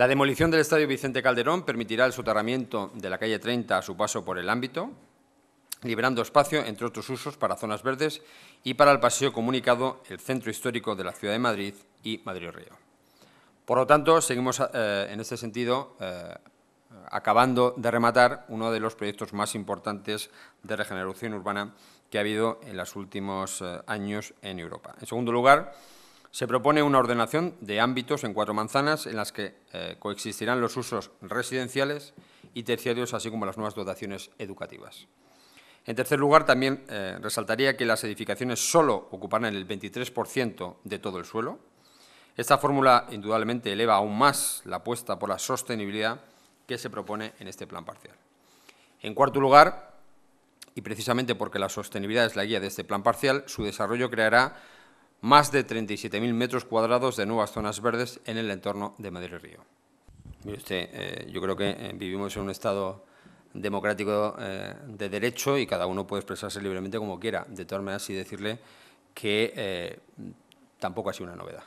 La demolición del Estadio Vicente Calderón permitirá el soterramiento de la calle 30 a su paso por el ámbito, liberando espacio, entre otros usos, para zonas verdes y para el paseo comunicado, el centro histórico de la ciudad de Madrid y Madrid-Río. Por lo tanto, seguimos eh, en este sentido eh, acabando de rematar uno de los proyectos más importantes de regeneración urbana que ha habido en los últimos eh, años en Europa. En segundo lugar, se propone una ordenación de ámbitos en cuatro manzanas en las que coexistirán los usos residenciales y terciarios, así como las nuevas dotaciones educativas. En tercer lugar, también eh, resaltaría que las edificaciones solo ocuparán el 23% de todo el suelo. Esta fórmula, indudablemente, eleva aún más la apuesta por la sostenibilidad que se propone en este plan parcial. En cuarto lugar, y precisamente porque la sostenibilidad es la guía de este plan parcial, su desarrollo creará más de 37.000 metros cuadrados de nuevas zonas verdes en el entorno de Madrid Río. Mire usted, eh, yo creo que eh, vivimos en un estado democrático eh, de derecho y cada uno puede expresarse libremente como quiera. De todas maneras, sí decirle que eh, tampoco ha sido una novedad.